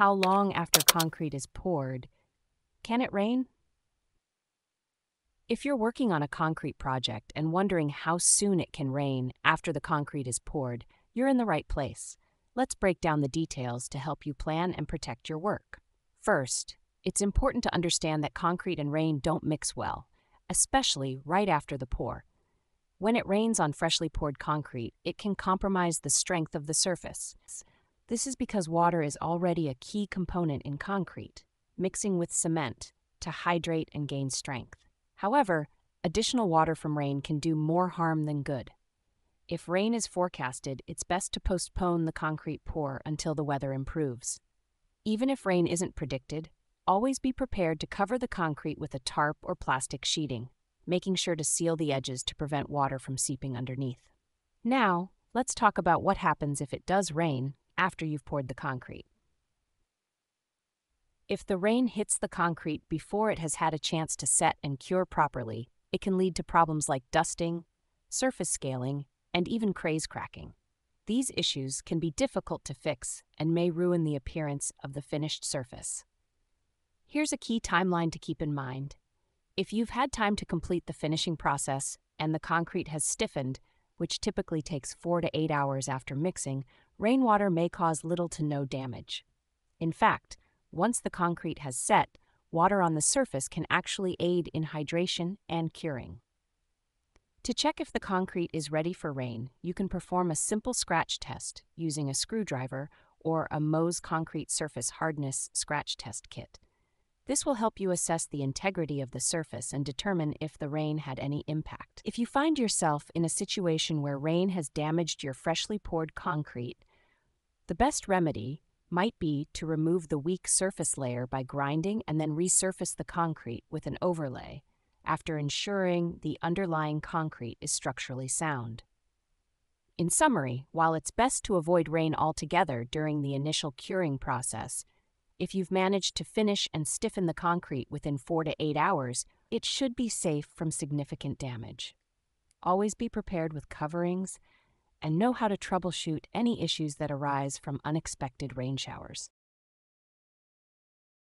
how long after concrete is poured. Can it rain? If you're working on a concrete project and wondering how soon it can rain after the concrete is poured, you're in the right place. Let's break down the details to help you plan and protect your work. First, it's important to understand that concrete and rain don't mix well, especially right after the pour. When it rains on freshly poured concrete, it can compromise the strength of the surface. This is because water is already a key component in concrete, mixing with cement to hydrate and gain strength. However, additional water from rain can do more harm than good. If rain is forecasted, it's best to postpone the concrete pour until the weather improves. Even if rain isn't predicted, always be prepared to cover the concrete with a tarp or plastic sheeting, making sure to seal the edges to prevent water from seeping underneath. Now, let's talk about what happens if it does rain after you've poured the concrete. If the rain hits the concrete before it has had a chance to set and cure properly, it can lead to problems like dusting, surface scaling, and even craze cracking. These issues can be difficult to fix and may ruin the appearance of the finished surface. Here's a key timeline to keep in mind. If you've had time to complete the finishing process and the concrete has stiffened, which typically takes four to eight hours after mixing, rainwater may cause little to no damage. In fact, once the concrete has set, water on the surface can actually aid in hydration and curing. To check if the concrete is ready for rain, you can perform a simple scratch test using a screwdriver or a Mohs Concrete Surface Hardness Scratch Test Kit. This will help you assess the integrity of the surface and determine if the rain had any impact. If you find yourself in a situation where rain has damaged your freshly poured concrete, the best remedy might be to remove the weak surface layer by grinding and then resurface the concrete with an overlay after ensuring the underlying concrete is structurally sound. In summary, while it's best to avoid rain altogether during the initial curing process, if you've managed to finish and stiffen the concrete within four to eight hours, it should be safe from significant damage. Always be prepared with coverings and know how to troubleshoot any issues that arise from unexpected rain showers.